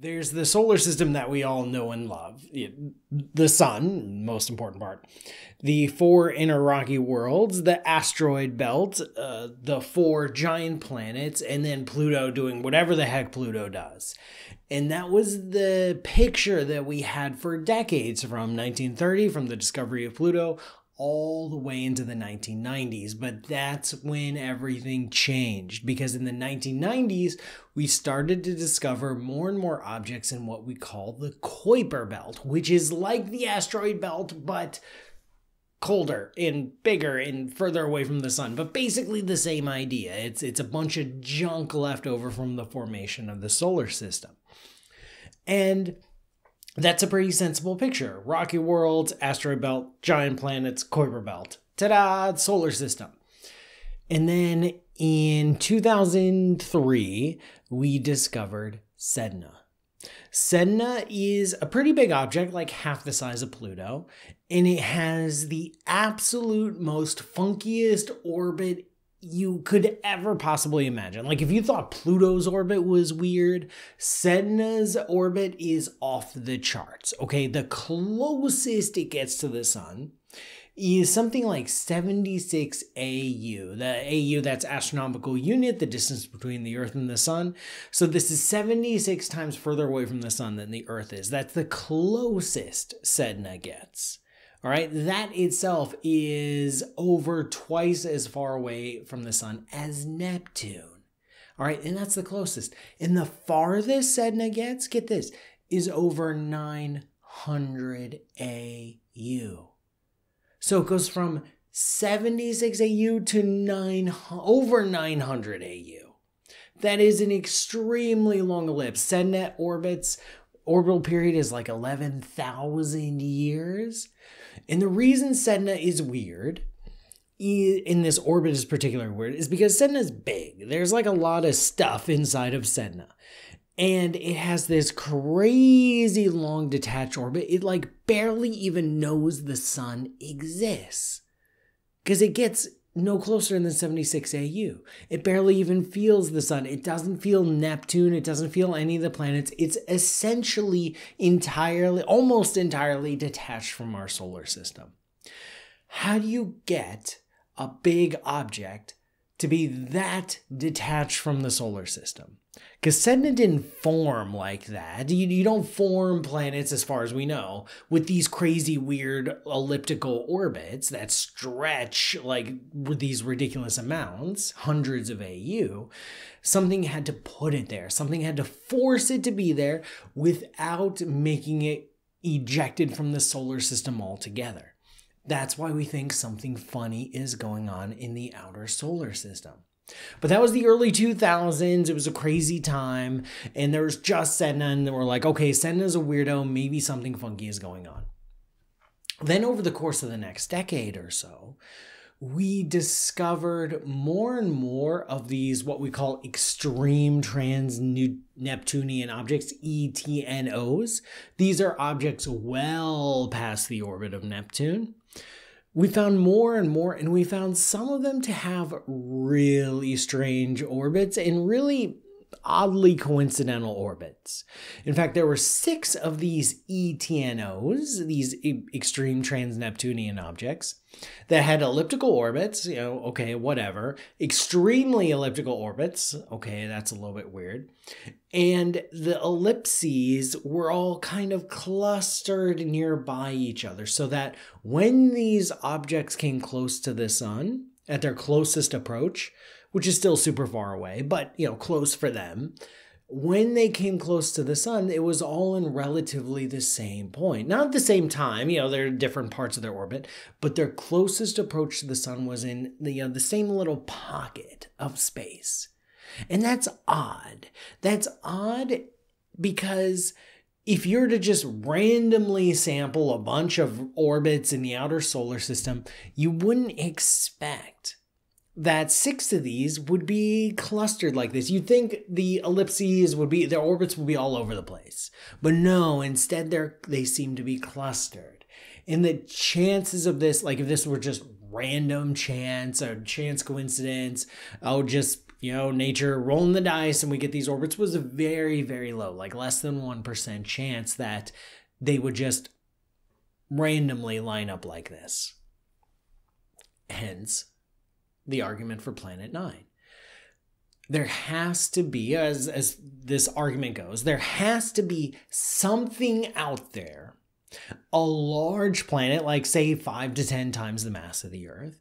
There's the solar system that we all know and love. The sun, most important part. The four inner rocky worlds, the asteroid belt, uh, the four giant planets, and then Pluto doing whatever the heck Pluto does. And that was the picture that we had for decades from 1930, from the discovery of Pluto, all the way into the 1990s. But that's when everything changed because in the 1990s, we started to discover more and more objects in what we call the Kuiper Belt, which is like the asteroid belt, but colder and bigger and further away from the sun but basically the same idea it's it's a bunch of junk left over from the formation of the solar system and that's a pretty sensible picture. Rocky worlds, asteroid belt, giant planets, Kuiper belt. Ta-da, solar system. And then in 2003, we discovered Sedna. Sedna is a pretty big object, like half the size of Pluto, and it has the absolute most funkiest orbit you could ever possibly imagine. Like if you thought Pluto's orbit was weird, Sedna's orbit is off the charts. Okay, the closest it gets to the sun is something like 76 AU. The AU that's astronomical unit, the distance between the earth and the sun. So this is 76 times further away from the sun than the earth is. That's the closest Sedna gets. All right, that itself is over twice as far away from the sun as Neptune. All right, and that's the closest. And the farthest Sedna gets, get this, is over 900 AU. So it goes from 76 AU to 9 over 900 AU. That is an extremely long ellipse. Sedna orbits orbital period is like 11,000 years. And the reason Sedna is weird in this orbit is particularly weird is because Sedna is big. There's like a lot of stuff inside of Sedna. And it has this crazy long detached orbit. It like barely even knows the sun exists. Because it gets no closer than 76 AU. It barely even feels the sun. It doesn't feel Neptune. It doesn't feel any of the planets. It's essentially entirely, almost entirely detached from our solar system. How do you get a big object to be that detached from the solar system? Because Sedna didn't form like that. You, you don't form planets, as far as we know, with these crazy, weird elliptical orbits that stretch like with these ridiculous amounts, hundreds of AU. Something had to put it there, something had to force it to be there without making it ejected from the solar system altogether. That's why we think something funny is going on in the outer solar system. But that was the early 2000s. It was a crazy time. And there was just Sedna, and we're like, okay, Sedna's a weirdo. Maybe something funky is going on. Then, over the course of the next decade or so, we discovered more and more of these, what we call extreme trans Neptunian objects, ETNOs. These are objects well past the orbit of Neptune we found more and more, and we found some of them to have really strange orbits and really oddly coincidental orbits. In fact, there were six of these ETNOs, these extreme trans-Neptunian objects, that had elliptical orbits, you know, okay, whatever. Extremely elliptical orbits, okay, that's a little bit weird. And the ellipses were all kind of clustered nearby each other so that when these objects came close to the sun, at their closest approach, which is still super far away, but you know, close for them. When they came close to the sun, it was all in relatively the same point. Not at the same time, you know, they're different parts of their orbit, but their closest approach to the sun was in the, you know, the same little pocket of space. And that's odd. That's odd because if you're to just randomly sample a bunch of orbits in the outer solar system, you wouldn't expect that six of these would be clustered like this. You'd think the ellipses would be their orbits would be all over the place. But no, instead they're they seem to be clustered. And the chances of this, like if this were just random chance or chance coincidence, oh just you know, nature rolling the dice and we get these orbits was a very, very low, like less than 1% chance that they would just randomly line up like this. Hence, the argument for Planet Nine. There has to be, as, as this argument goes, there has to be something out there, a large planet, like say five to 10 times the mass of the Earth,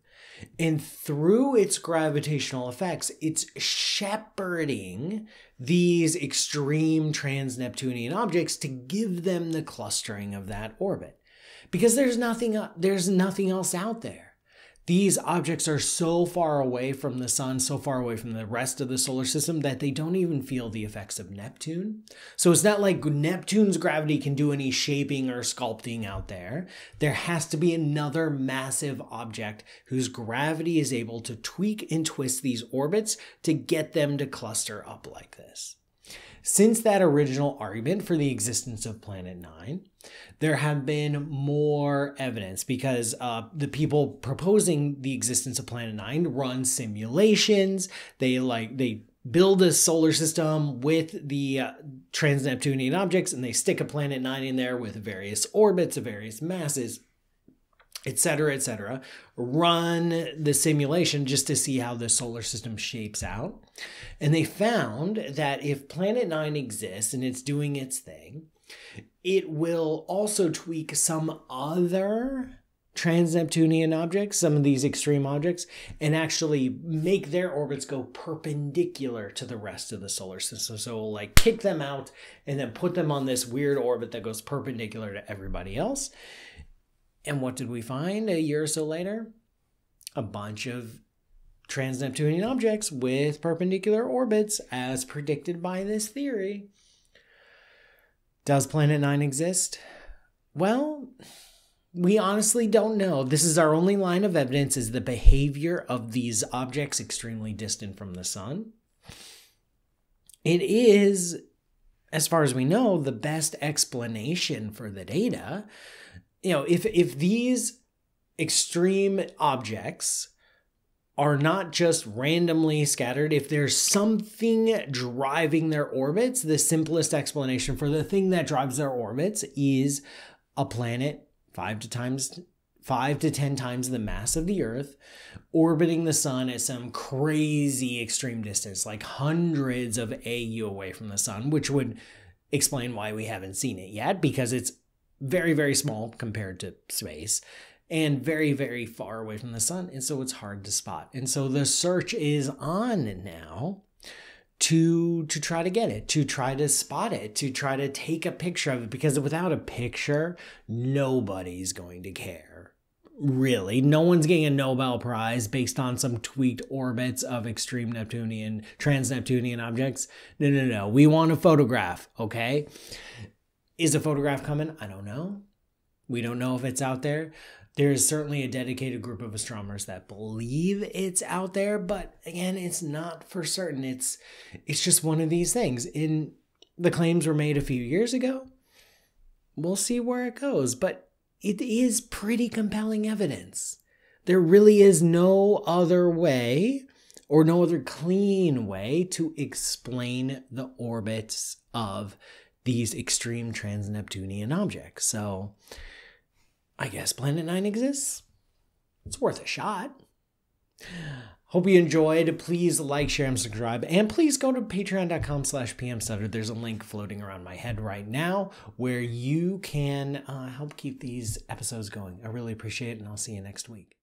and through its gravitational effects, it's shepherding these extreme trans Neptunian objects to give them the clustering of that orbit. Because there's nothing, uh, there's nothing else out there these objects are so far away from the sun, so far away from the rest of the solar system that they don't even feel the effects of Neptune. So it's not like Neptune's gravity can do any shaping or sculpting out there. There has to be another massive object whose gravity is able to tweak and twist these orbits to get them to cluster up like this. Since that original argument for the existence of Planet Nine, there have been more evidence because uh, the people proposing the existence of Planet Nine run simulations. They like they build a solar system with the uh, trans Neptunian objects, and they stick a Planet Nine in there with various orbits of various masses etc., etc., run the simulation just to see how the solar system shapes out. And they found that if Planet 9 exists and it's doing its thing, it will also tweak some other trans Neptunian objects, some of these extreme objects, and actually make their orbits go perpendicular to the rest of the solar system. So it'll like kick them out and then put them on this weird orbit that goes perpendicular to everybody else. And what did we find a year or so later? A bunch of trans Neptunian objects with perpendicular orbits as predicted by this theory. Does Planet 9 exist? Well, we honestly don't know. This is our only line of evidence is the behavior of these objects extremely distant from the sun. It is as far as we know the best explanation for the data you know, if if these extreme objects are not just randomly scattered, if there's something driving their orbits, the simplest explanation for the thing that drives their orbits is a planet five to times five to ten times the mass of the Earth, orbiting the sun at some crazy extreme distance, like hundreds of AU away from the sun, which would explain why we haven't seen it yet, because it's very, very small compared to space and very, very far away from the sun. And so it's hard to spot. And so the search is on now to to try to get it to try to spot it to try to take a picture of it because without a picture nobody's going to care really no one's getting a nobel prize based on some tweaked orbits of extreme neptunian trans neptunian objects no no no we want a photograph okay is a photograph coming? I don't know. We don't know if it's out there. There is certainly a dedicated group of astronomers that believe it's out there, but again, it's not for certain. It's it's just one of these things. In the claims were made a few years ago. We'll see where it goes, but it is pretty compelling evidence. There really is no other way or no other clean way to explain the orbits of these extreme trans Neptunian objects. So I guess Planet Nine exists. It's worth a shot. Hope you enjoyed. Please like, share, and subscribe. And please go to patreon.com slash pmsutter. There's a link floating around my head right now where you can uh, help keep these episodes going. I really appreciate it, and I'll see you next week.